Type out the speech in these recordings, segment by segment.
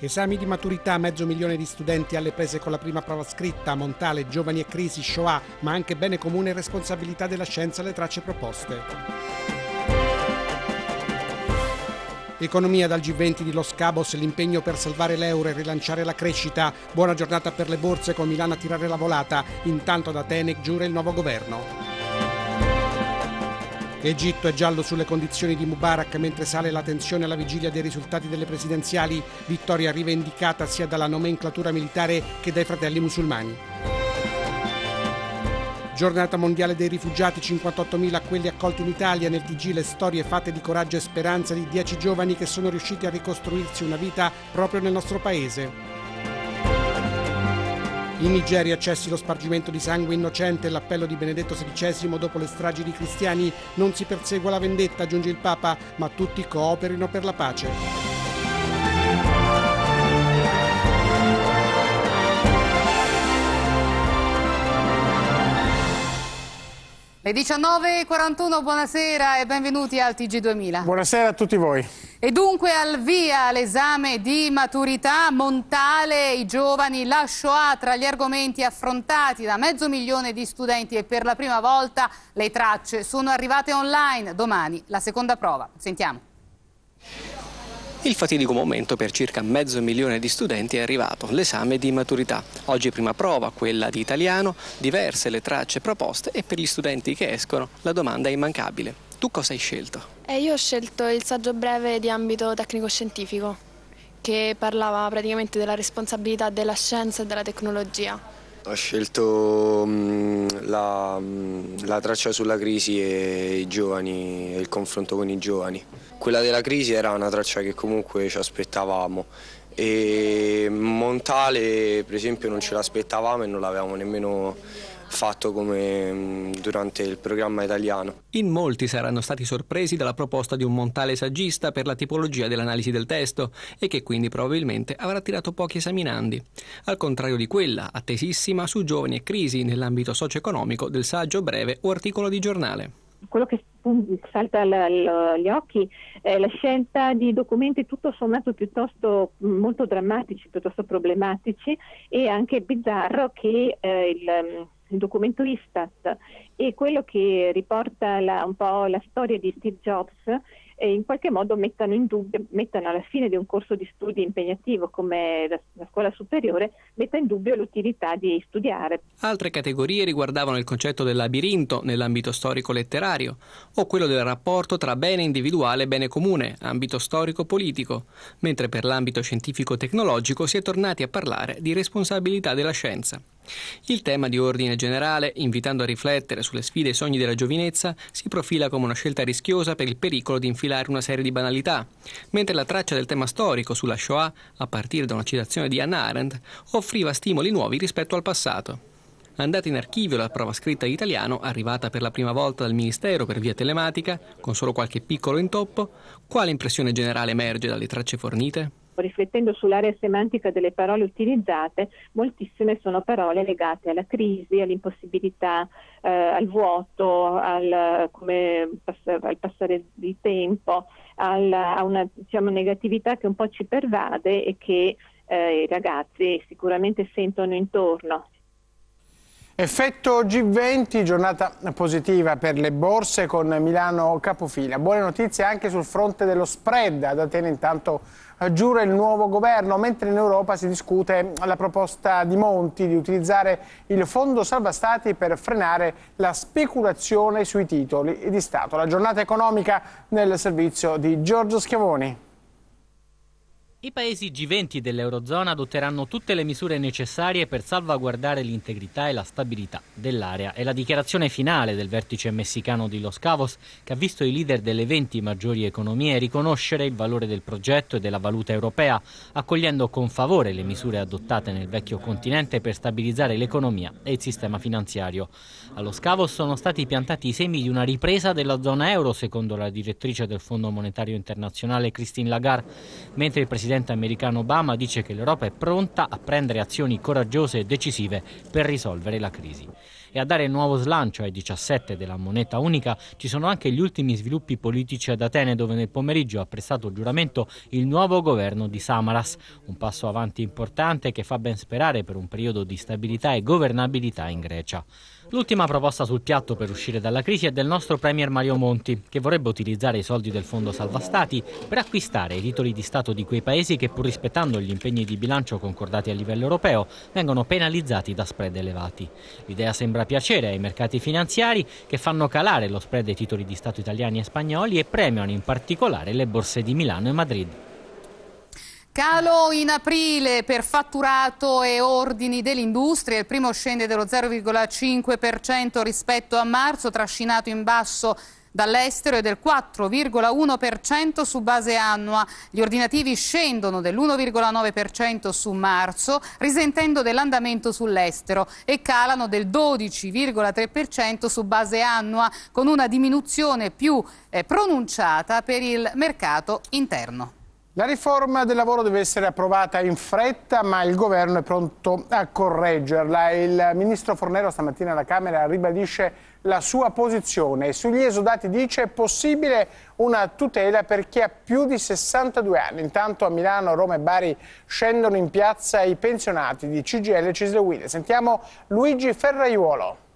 Esami di maturità, mezzo milione di studenti alle prese con la prima prova scritta, Montale, giovani e crisi, Shoah, ma anche bene comune e responsabilità della scienza le tracce proposte. Economia dal G20 di Los Cabos, l'impegno per salvare l'euro e rilanciare la crescita. Buona giornata per le borse con Milano a tirare la volata. Intanto da Tenec giura il nuovo governo. Egitto è giallo sulle condizioni di Mubarak mentre sale la tensione alla vigilia dei risultati delle presidenziali, vittoria rivendicata sia dalla nomenclatura militare che dai fratelli musulmani. Giornata mondiale dei rifugiati, 58.000 quelli accolti in Italia, nel TG le storie fatte di coraggio e speranza di 10 giovani che sono riusciti a ricostruirsi una vita proprio nel nostro paese. In Nigeria cessi lo spargimento di sangue innocente e l'appello di Benedetto XVI dopo le stragi di cristiani. Non si persegua la vendetta, aggiunge il Papa, ma tutti cooperino per la pace. Le 19.41, buonasera e benvenuti al TG2000. Buonasera a tutti voi. E dunque al via l'esame di maturità montale, i giovani, la Shoah tra gli argomenti affrontati da mezzo milione di studenti e per la prima volta le tracce sono arrivate online. Domani la seconda prova. Sentiamo. Il fatidico momento per circa mezzo milione di studenti è arrivato, l'esame di maturità. Oggi prima prova, quella di italiano, diverse le tracce proposte e per gli studenti che escono la domanda è immancabile. Tu cosa hai scelto? Eh, io ho scelto il saggio breve di ambito tecnico-scientifico, che parlava praticamente della responsabilità della scienza e della tecnologia. Ho scelto mh, la, mh, la, traccia sulla crisi e i giovani e il confronto con i giovani. Quella della crisi era una traccia che comunque ci aspettavamo e Montale per esempio non ce l'aspettavamo e non l'avevamo nemmeno fatto come mm, durante il programma italiano. In molti saranno stati sorpresi dalla proposta di un montale saggista per la tipologia dell'analisi del testo e che quindi probabilmente avrà tirato pochi esaminandi, al contrario di quella attesissima su giovani e crisi nell'ambito socio-economico del saggio breve o articolo di giornale quello che salta agli occhi è la scelta di documenti tutto sommato piuttosto molto drammatici, piuttosto problematici e anche bizzarro che eh, il il documento Istat e quello che riporta la, un po' la storia di Steve Jobs eh, in qualche modo mettano in dubbio, mettano alla fine di un corso di studi impegnativo come la, la scuola superiore, metta in dubbio l'utilità di studiare. Altre categorie riguardavano il concetto del labirinto nell'ambito storico-letterario o quello del rapporto tra bene individuale e bene comune, ambito storico-politico, mentre per l'ambito scientifico-tecnologico si è tornati a parlare di responsabilità della scienza. Il tema di ordine generale, invitando a riflettere sulle sfide e sogni della giovinezza, si profila come una scelta rischiosa per il pericolo di infilare una serie di banalità, mentre la traccia del tema storico sulla Shoah, a partire da una citazione di Hannah Arendt, offriva stimoli nuovi rispetto al passato. Andata in archivio la prova scritta in italiano, arrivata per la prima volta dal Ministero per via telematica, con solo qualche piccolo intoppo, quale impressione generale emerge dalle tracce fornite? Riflettendo sull'area semantica delle parole utilizzate, moltissime sono parole legate alla crisi, all'impossibilità, eh, al vuoto, al, pass- al, passare di tempo, alla, a una diciamo, negatività che un po' ci pervade e che eh, i ragazzi sicuramente sentono intorno. Effetto G20, giornata positiva per le borse con Milano capofila. Buone notizie anche sul fronte dello spread. Ad Atene intanto giura il nuovo governo, mentre in Europa si discute la proposta di Monti di utilizzare il fondo salva stati per frenare la speculazione sui titoli di Stato. La giornata economica nel servizio di Giorgio Schiavoni. I paesi G20 dell'Eurozona adotteranno tutte le misure necessarie per salvaguardare l'integrità e la stabilità dell'area. È la dichiarazione finale del vertice messicano di Los Cabos che ha visto i leader delle 20 maggiori economie riconoscere il valore del progetto e della valuta europea, accogliendo con favore le misure adottate nel vecchio continente per stabilizzare l'economia e il sistema finanziario. A Los Cabos sono stati piantati i semi di una ripresa della zona euro, secondo la direttrice del Fondo Monetario Internazionale Christine Lagarde, mentre il presidente presidente americano Obama dice che l'Europa è pronta a prendere azioni coraggiose e decisive per risolvere la crisi. E a dare nuovo slancio ai 17 della moneta unica ci sono anche gli ultimi sviluppi politici ad Atene dove nel pomeriggio ha prestato giuramento il nuovo governo di Samaras, un passo avanti importante che fa ben sperare per un periodo di stabilità e governabilità in Grecia. L'ultima proposta sul piatto per uscire dalla crisi è del nostro Premier Mario Monti, che vorrebbe utilizzare i soldi del Fondo Salva Stati per acquistare i titoli di Stato di quei paesi che, pur rispettando gli impegni di bilancio concordati a livello europeo, vengono penalizzati da spread elevati. L'idea sembra piacere ai mercati finanziari che fanno calare lo spread dei titoli di Stato italiani e spagnoli e premiano in particolare le borse di Milano e Madrid. Calo in aprile per fatturato e ordini dell'industria, il primo scende dello 0,5% rispetto a marzo, trascinato in basso dall'estero e del 4,1% su base annua. Gli ordinativi scendono dell'1,9% su marzo, risentendo dell'andamento sull'estero e calano del 12,3% su base annua, con una diminuzione più eh, pronunciata per il mercato interno. La riforma del lavoro deve essere approvata in fretta, ma il governo è pronto a correggerla. Il ministro Fornero stamattina alla Camera ribadisce la sua posizione e sugli esodati dice è possibile una tutela per chi ha più di 62 anni. Intanto a Milano, Roma e Bari scendono in piazza i pensionati di CGL Cisle. Sentiamo Luigi Ferraiuolo.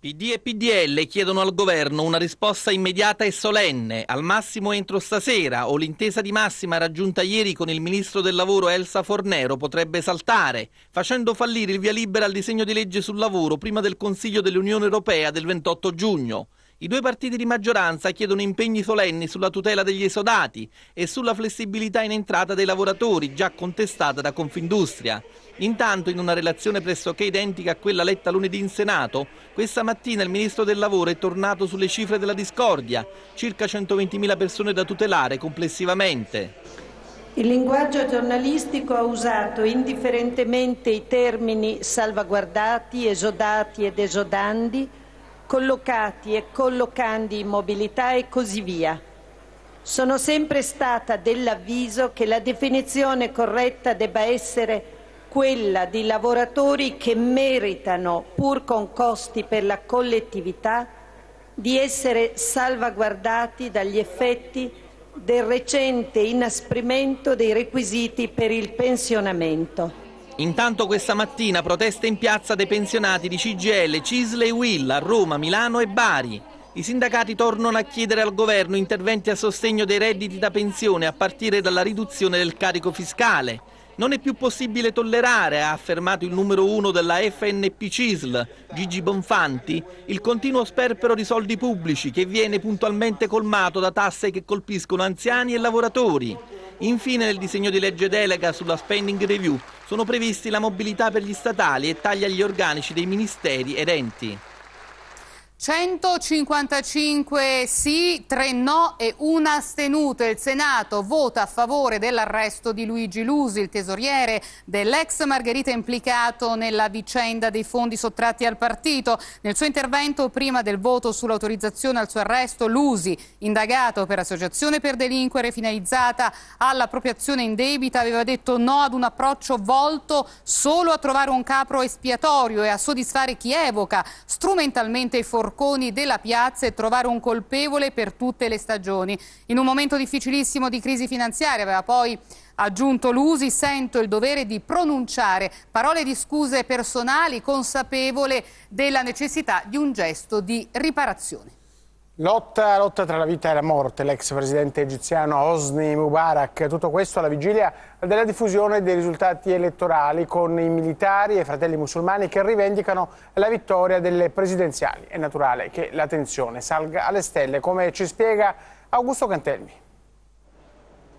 PD e PDL chiedono al governo una risposta immediata e solenne, al massimo entro stasera, o l'intesa di massima raggiunta ieri con il ministro del lavoro Elsa Fornero potrebbe saltare, facendo fallire il via libera al disegno di legge sul lavoro prima del Consiglio dell'Unione Europea del 28 giugno. I due partiti di maggioranza chiedono impegni solenni sulla tutela degli esodati e sulla flessibilità in entrata dei lavoratori, già contestata da Confindustria. Intanto, in una relazione pressoché identica a quella letta lunedì in Senato, questa mattina il ministro del lavoro è tornato sulle cifre della discordia, circa 120.000 persone da tutelare complessivamente. Il linguaggio giornalistico ha usato indifferentemente i termini salvaguardati, esodati ed esodandi, collocati e collocandi in mobilità e così via. Sono sempre stata dell'avviso che la definizione corretta debba essere quella di lavoratori che meritano, pur con costi per la collettività, di essere salvaguardati dagli effetti del recente inasprimento dei requisiti per il pensionamento. Intanto questa mattina proteste in piazza dei pensionati di CGL, Cisle e Will a Roma, Milano e Bari. I sindacati tornano a chiedere al governo interventi a sostegno dei redditi da pensione a partire dalla riduzione del carico fiscale. Non è più possibile tollerare, ha affermato il numero uno della FNP CISL, Gigi Bonfanti, il continuo sperpero di soldi pubblici che viene puntualmente colmato da tasse che colpiscono anziani e lavoratori. Infine nel disegno di legge delega sulla spending review sono previsti la mobilità per gli statali e tagli agli organici dei ministeri ed enti. 155 sì, 3 no e una astenuta. Il Senato vota a favore dell'arresto di Luigi Lusi, il tesoriere dell'ex Margherita implicato nella vicenda dei fondi sottratti al partito. Nel suo intervento prima del voto sull'autorizzazione al suo arresto, Lusi, indagato per associazione per delinquere finalizzata all'appropriazione indebita, aveva detto no ad un approccio volto solo a trovare un capro espiatorio e a soddisfare chi evoca strumentalmente i fortuni forconi della piazza e trovare un colpevole per tutte le stagioni. In un momento difficilissimo di crisi finanziaria aveva poi aggiunto Lusi, sento il dovere di pronunciare parole di scuse personali, consapevole della necessità di un gesto di riparazione. Lotta, lotta tra la vita e la morte, l'ex presidente egiziano Hosni Mubarak, tutto questo alla vigilia della diffusione dei risultati elettorali con i militari e i fratelli musulmani che rivendicano la vittoria delle presidenziali. È naturale che la tensione salga alle stelle, come ci spiega Augusto Cantelmi.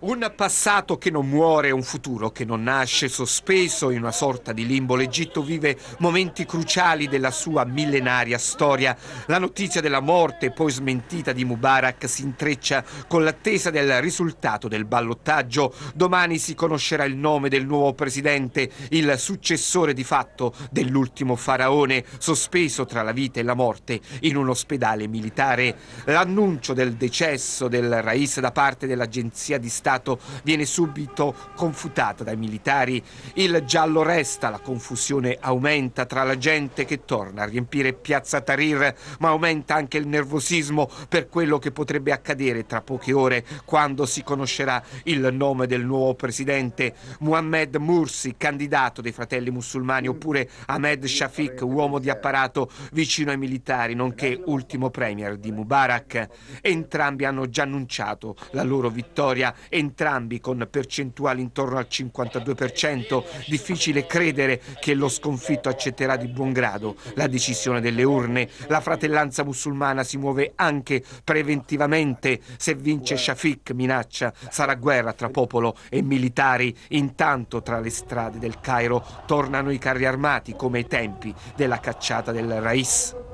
Un passato che non muore, un futuro che non nasce, sospeso in una sorta di limbo. L'Egitto vive momenti cruciali della sua millenaria storia. La notizia della morte, poi smentita di Mubarak, si intreccia con l'attesa del risultato del ballottaggio. Domani si conoscerà il nome del nuovo presidente, il successore di fatto dell'ultimo faraone, sospeso tra la vita e la morte in un ospedale militare. L'annuncio del decesso del Rais da parte dell'agenzia di Stato attentato viene subito confutata dai militari. Il giallo resta, la confusione aumenta tra la gente che torna a riempire piazza Tahrir, ma aumenta anche il nervosismo per quello che potrebbe accadere tra poche ore quando si conoscerà il nome del nuovo presidente Mohamed Mursi, candidato dei fratelli musulmani, oppure Ahmed Shafiq, uomo di apparato vicino ai militari, nonché ultimo premier di Mubarak. Entrambi hanno già annunciato la loro vittoria, entrambi con percentuali intorno al 52%. Difficile credere che lo sconfitto accetterà di buon grado la decisione delle urne. La fratellanza musulmana si muove anche preventivamente. Se vince Shafiq, minaccia, sarà guerra tra popolo e militari. Intanto tra le strade del Cairo tornano i carri armati come ai tempi della cacciata del Rais.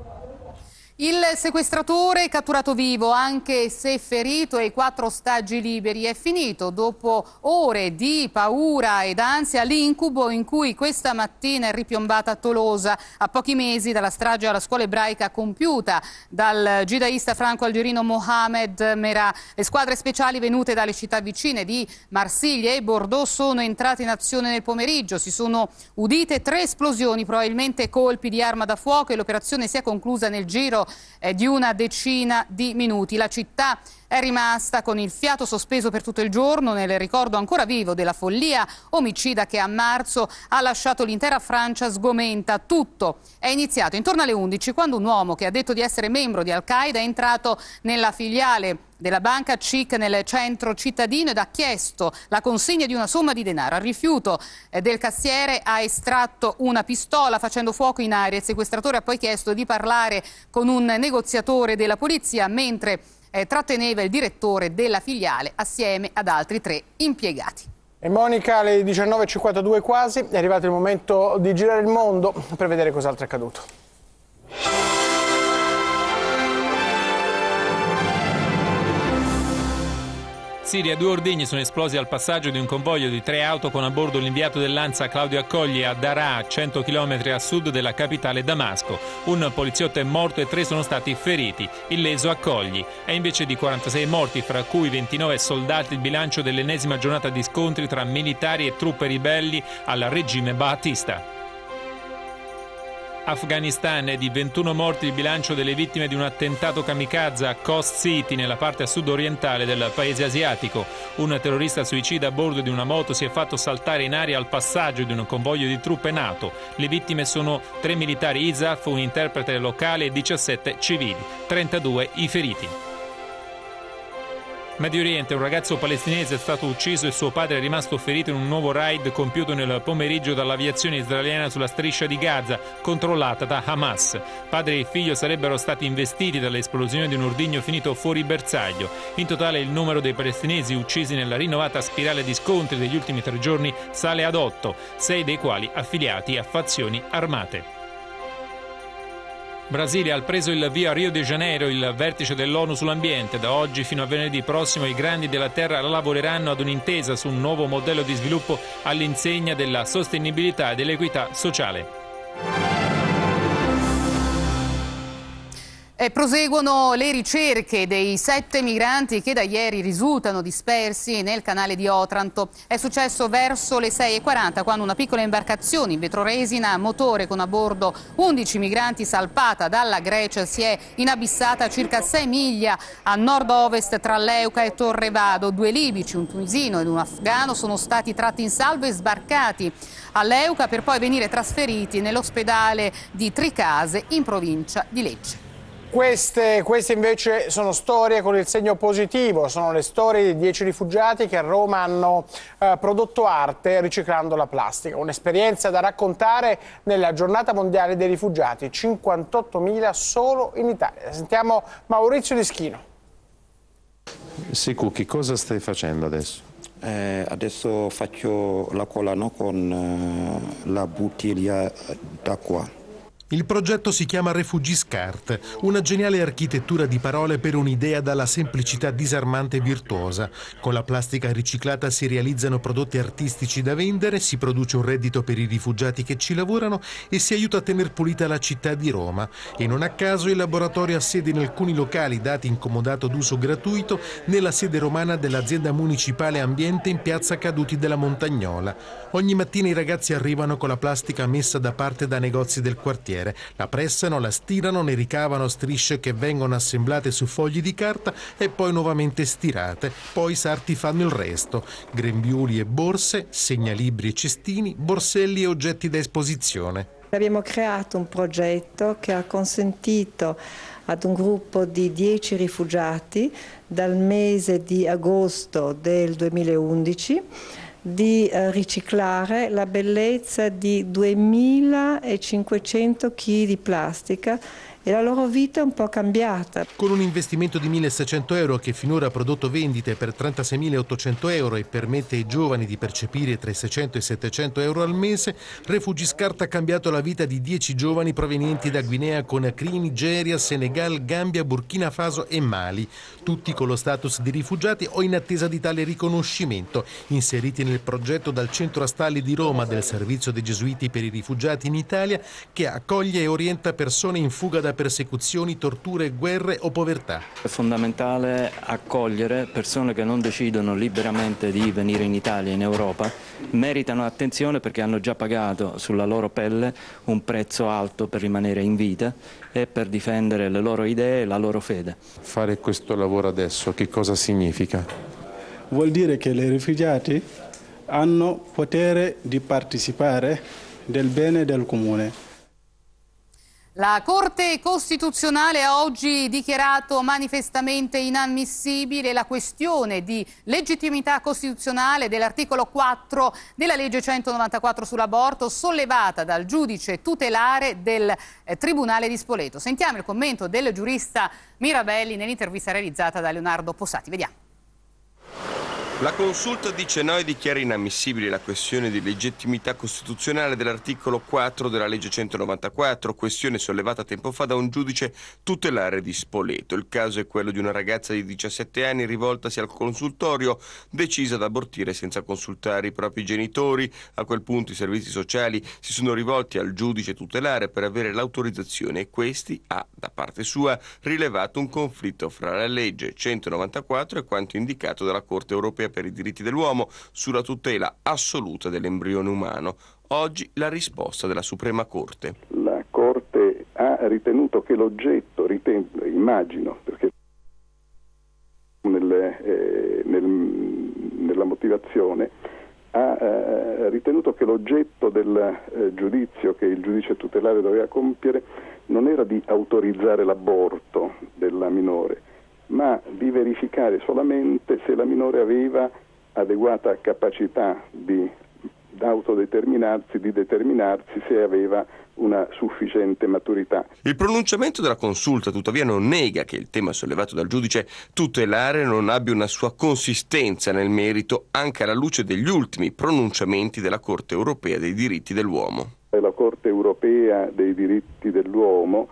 Il sequestratore catturato vivo, anche se ferito, e i quattro ostaggi liberi è finito dopo ore di paura ed ansia l'incubo in cui questa mattina è ripiombata Tolosa, a pochi mesi dalla strage alla scuola ebraica compiuta dal gidaista franco-algerino Mohamed Merah. Le squadre speciali venute dalle città vicine di Marsiglia e Bordeaux sono entrate in azione nel pomeriggio. Si sono udite tre esplosioni, probabilmente colpi di arma da fuoco e l'operazione si è conclusa nel giro di una decina di minuti. La città è rimasta con il fiato sospeso per tutto il giorno nel ricordo ancora vivo della follia omicida che a marzo ha lasciato l'intera Francia sgomenta. Tutto è iniziato intorno alle 11 quando un uomo che ha detto di essere membro di Al-Qaeda è entrato nella filiale della banca CIC nel centro cittadino ed ha chiesto la consegna di una somma di denaro. Al rifiuto del cassiere ha estratto una pistola facendo fuoco in aria. Il sequestratore ha poi chiesto di parlare con un negoziatore della polizia mentre eh, tratteneva il direttore della filiale assieme ad altri tre impiegati. E Monica, alle 19.52 quasi, è arrivato il momento di girare il mondo per vedere cos'altro è accaduto. Siria, due ordigni sono esplosi al passaggio di un convoglio di tre auto con a bordo l'inviato dell'Anza Claudio Accogli a Daraa, 100 km a sud della capitale Damasco. Un poliziotto è morto e tre sono stati feriti. Il leso Accogli. È invece di 46 morti, fra cui 29 soldati, il bilancio dell'ennesima giornata di scontri tra militari e truppe ribelli al regime Baatista. Afghanistan è di 21 morti il bilancio delle vittime di un attentato kamikaze a Coast City nella parte sud-orientale del paese asiatico. Un terrorista suicida a bordo di una moto si è fatto saltare in aria al passaggio di un convoglio di truppe NATO. Le vittime sono tre militari ISAF, un interprete locale e 17 civili, 32 i feriti. Medio Oriente, un ragazzo palestinese è stato ucciso e suo padre è rimasto ferito in un nuovo raid compiuto nel pomeriggio dall'aviazione israeliana sulla striscia di Gaza, controllata da Hamas. Padre e figlio sarebbero stati investiti dall'esplosione di un ordigno finito fuori bersaglio. In totale il numero dei palestinesi uccisi nella rinnovata spirale di scontri degli ultimi tre giorni sale ad otto, sei dei quali affiliati a fazioni armate. Brasile ha preso il via a Rio de Janeiro il vertice dell'ONU sull'ambiente. Da oggi fino a venerdì prossimo i grandi della Terra lavoreranno ad un'intesa su un nuovo modello di sviluppo all'insegna della sostenibilità e dell'equità sociale. E proseguono le ricerche dei sette migranti che da ieri risultano dispersi nel canale di Otranto. È successo verso le 6.40 quando una piccola imbarcazione in vetroresina a motore con a bordo 11 migranti salpata dalla Grecia si è inabissata a circa 6 miglia a nord-ovest tra Leuca e Torrevado. Due libici, un tunisino ed un afgano sono stati tratti in salvo e sbarcati a Leuca per poi venire trasferiti nell'ospedale di Tricase in provincia di Lecce. Queste, queste, invece sono storie con il segno positivo, sono le storie di 10 rifugiati che a Roma hanno eh, prodotto arte riciclando la plastica, un'esperienza da raccontare nella giornata mondiale dei rifugiati, 58.000 solo in Italia. Sentiamo Maurizio Dischino. Sicu, che cosa stai facendo adesso? Eh, adesso faccio la colano con eh, la bottiglia d'acqua. Il progetto si chiama Refugiscart, una geniale architettura di parole per un'idea dalla semplicità disarmante e virtuosa. Con la plastica riciclata si realizzano prodotti artistici da vendere, si produce un reddito per i rifugiati che ci lavorano e si aiuta a tenere pulita la città di Roma. E non a caso il laboratorio ha sede in alcuni locali dati in comodato d'uso gratuito nella sede romana dell'azienda municipale ambiente in piazza Caduti della Montagnola. Ogni mattina i ragazzi arrivano con la plastica messa da parte da negozi del quartiere cantiere. La pressano, la stirano, ne ricavano strisce che vengono assemblate su fogli di carta e poi nuovamente stirate. Poi i sarti fanno il resto. Grembiuli e borse, segnalibri e cestini, borselli e oggetti da esposizione. Abbiamo creato un progetto che ha consentito ad un gruppo di 10 rifugiati dal mese di agosto del 2011 di eh, riciclare la bellezza di 2500 kg di plastica e la loro vita è un po' cambiata. Con un investimento di 1.600 euro che finora ha prodotto vendite per 36.800 euro e permette ai giovani di percepire tra i 600 e i 700 euro al mese, Refugiscart ha cambiato la vita di 10 giovani provenienti da Guinea, Conakry, Nigeria, Senegal, Gambia, Burkina Faso e Mali, tutti con lo status di rifugiati o in attesa di tale riconoscimento, inseriti nel progetto dal Centro Astalli di Roma del Servizio dei Gesuiti per i rifugiati in Italia che accoglie e orienta persone in fuga da persecuzioni, torture, guerre o povertà. È fondamentale accogliere persone che non decidono liberamente di venire in Italia, in Europa, meritano attenzione perché hanno già pagato sulla loro pelle un prezzo alto per rimanere in vita e per difendere le loro idee e la loro fede. Fare questo lavoro adesso che cosa significa? Vuol dire che i rifugiati hanno potere di partecipare del bene del comune. La Corte Costituzionale ha oggi dichiarato manifestamente inammissibile la questione di legittimità costituzionale dell'articolo 4 della legge 194 sull'aborto sollevata dal giudice tutelare del eh, Tribunale di Spoleto. Sentiamo il commento del giurista Mirabelli nell'intervista realizzata da Leonardo Possati. Vediamo. La consulta dice no e dichiara inammissibile la questione di legittimità costituzionale dell'articolo 4 della legge 194, questione sollevata tempo fa da un giudice tutelare di Spoleto. Il caso è quello di una ragazza di 17 anni rivoltasi al consultorio, decisa ad abortire senza consultare i propri genitori. A quel punto i servizi sociali si sono rivolti al giudice tutelare per avere l'autorizzazione e questi ha, da parte sua, rilevato un conflitto fra la legge 194 e quanto indicato dalla Corte europea europea per i diritti dell'uomo sulla tutela assoluta dell'embrione umano. Oggi la risposta della Suprema Corte. La Corte ha ritenuto che l'oggetto, riten- immagino, perché nel, eh, nel, nella motivazione, ha eh, ritenuto che l'oggetto del eh, giudizio che il giudice tutelare doveva compiere non era di autorizzare l'aborto della minore, ma di verificare solamente se la minore aveva adeguata capacità di autodeterminarsi, di determinarsi se aveva una sufficiente maturità. Il pronunciamento della consulta tuttavia non nega che il tema sollevato dal giudice tutelare non abbia una sua consistenza nel merito anche alla luce degli ultimi pronunciamenti della Corte europea dei diritti dell'uomo. La Corte europea dei diritti dell'uomo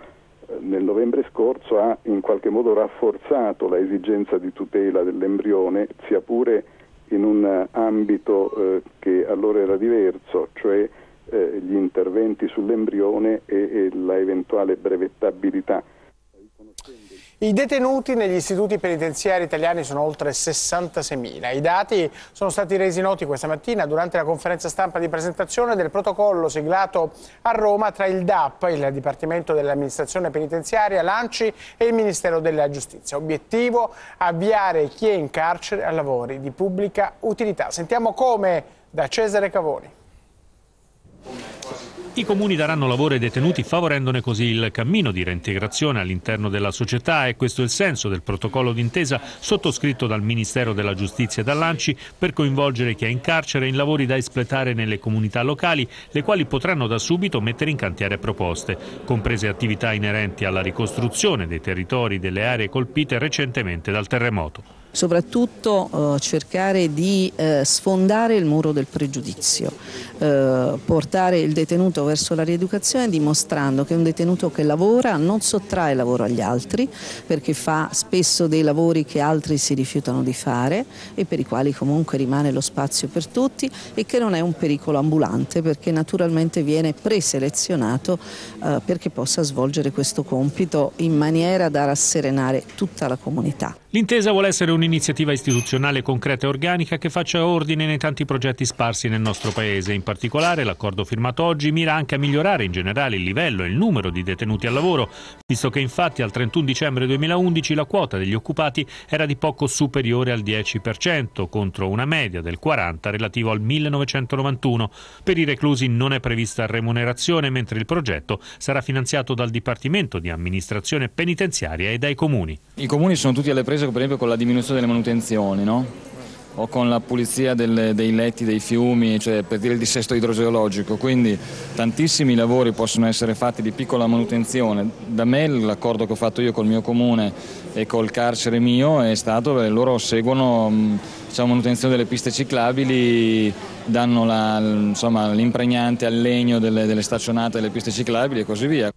nel novembre scorso ha in qualche modo rafforzato la esigenza di tutela dell'embrione, sia pure in un ambito eh, che allora era diverso, cioè eh, gli interventi sull'embrione e, e la eventuale brevettabilità. I detenuti negli istituti penitenziari italiani sono oltre 66.000. I dati sono stati resi noti questa mattina durante la conferenza stampa di presentazione del protocollo siglato a Roma tra il DAP, il Dipartimento dell'Amministrazione Penitenziaria, l'ANCI e il Ministero della Giustizia. Obiettivo avviare chi è in carcere a lavori di pubblica utilità. Sentiamo come da Cesare Cavoni. I comuni daranno lavoro ai detenuti favorendone così il cammino di reintegrazione all'interno della società e questo è il senso del protocollo d'intesa sottoscritto dal Ministero della Giustizia e dall'Anci per coinvolgere chi è in carcere in lavori da espletare nelle comunità locali, le quali potranno da subito mettere in cantiere proposte, comprese attività inerenti alla ricostruzione dei territori delle aree colpite recentemente dal terremoto. Soprattutto eh, cercare di eh, sfondare il muro del pregiudizio, eh, portare il detenuto verso la rieducazione dimostrando che un detenuto che lavora non sottrae lavoro agli altri perché fa spesso dei lavori che altri si rifiutano di fare e per i quali comunque rimane lo spazio per tutti e che non è un pericolo ambulante perché naturalmente viene preselezionato eh, perché possa svolgere questo compito in maniera da rasserenare tutta la comunità. L'intesa vuole essere un'iniziativa istituzionale concreta e organica che faccia ordine nei tanti progetti sparsi nel nostro paese. In particolare l'accordo firmato oggi mira anche a migliorare in generale il livello e il numero di detenuti al lavoro, visto che infatti al 31 dicembre 2011 la quota degli occupati era di poco superiore al 10% contro una media del 40% relativo al 1991. Per i reclusi non è prevista remunerazione mentre il progetto sarà finanziato dal Dipartimento di Amministrazione Penitenziaria e dai comuni. I comuni sono tutti alle prese per esempio con la diminuzione delle manutenzioni, no? o con la pulizia del, dei letti, dei fiumi, cioè per dire il dissesto idrogeologico, quindi tantissimi lavori possono essere fatti di piccola manutenzione. Da me l'accordo che ho fatto io col mio comune e col carcere mio è stato che loro seguono diciamo, manutenzione delle piste ciclabili, danno l'impregnante al legno delle, delle staccionate delle piste ciclabili e così via.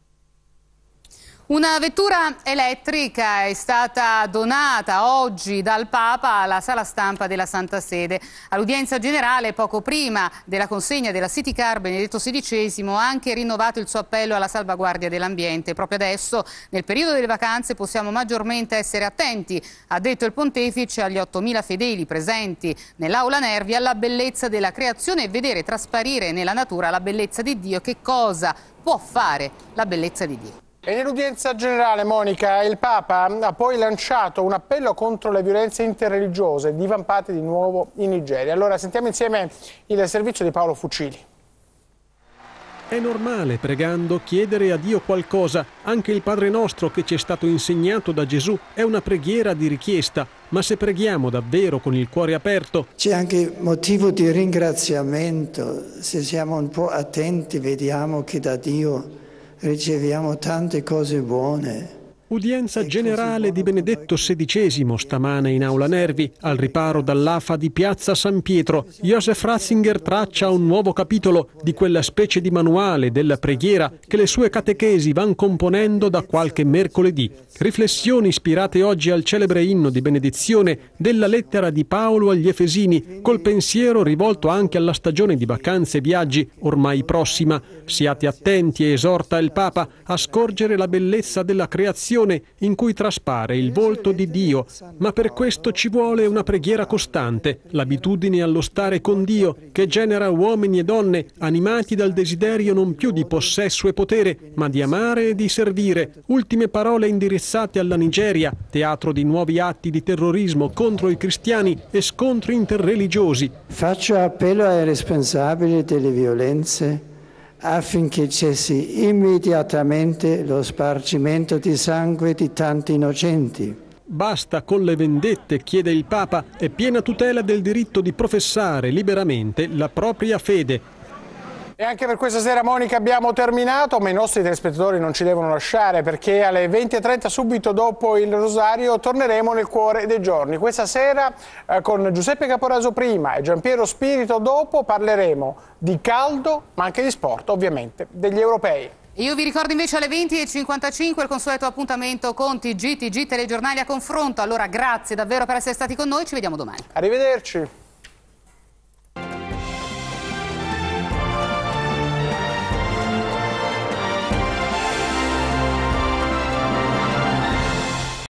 Una vettura elettrica è stata donata oggi dal Papa alla sala stampa della Santa Sede. All'udienza generale, poco prima della consegna della City Car, Benedetto XVI ha anche rinnovato il suo appello alla salvaguardia dell'ambiente. Proprio adesso, nel periodo delle vacanze, possiamo maggiormente essere attenti, ha detto il Pontefice agli 8.000 fedeli presenti nell'Aula Nervi, alla bellezza della creazione e vedere trasparire nella natura la bellezza di Dio. Che cosa può fare la bellezza di Dio? E nell'udienza generale, Monica, il Papa ha poi lanciato un appello contro le violenze interreligiose divampate di nuovo in Nigeria. Allora sentiamo insieme il servizio di Paolo Fucili. È normale, pregando, chiedere a Dio qualcosa. Anche il Padre nostro che ci è stato insegnato da Gesù è una preghiera di richiesta. Ma se preghiamo davvero con il cuore aperto... C'è anche motivo di ringraziamento. Se siamo un po' attenti vediamo che da Dio riceviamo tante cose buone. Udienza generale di Benedetto XVI stamane in Aula Nervi, al riparo dall'AFA di Piazza San Pietro. Josef Ratzinger traccia un nuovo capitolo di quella specie di manuale della preghiera che le sue catechesi van componendo da qualche mercoledì. Riflessioni ispirate oggi al celebre inno di benedizione della lettera di Paolo agli Efesini, col pensiero rivolto anche alla stagione di vacanze e viaggi ormai prossima. Siate attenti, esorta il Papa, a scorgere la bellezza della creazione in cui traspare il volto di Dio, ma per questo ci vuole una preghiera costante, l'abitudine allo stare con Dio che genera uomini e donne animati dal desiderio non più di possesso e potere, ma di amare e di servire. Ultime parole indirizzate alla Nigeria, teatro di nuovi atti di terrorismo contro i cristiani e scontri interreligiosi. Faccio appello ai responsabili delle violenze affinché cessi immediatamente lo spargimento di sangue di tanti innocenti. Basta con le vendette, chiede il Papa, e piena tutela del diritto di professare liberamente la propria fede. E anche per questa sera, Monica, abbiamo terminato, ma i nostri telespettatori non ci devono lasciare perché alle 20.30, subito dopo il Rosario, torneremo nel cuore dei giorni. Questa sera eh, con Giuseppe Caporaso prima e Giampiero Spirito dopo parleremo di caldo, ma anche di sport, ovviamente, degli europei. Io vi ricordo invece alle 20.55 il consueto appuntamento con TG, TG Telegiornali a confronto. Allora grazie davvero per essere stati con noi, ci vediamo domani. Arrivederci.